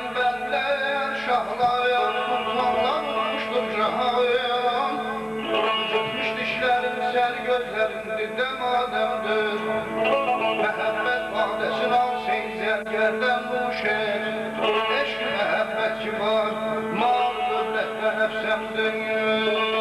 peygamberler şahlar Kutlanmıştır cahayan Tutmuş dişlerim ser gözlerimdir de mademdir. Məhəbbət badəsin al seyzer gərdən bu şer Eşk məhəbbət ki var Mal dövlətdə həfsəm dönür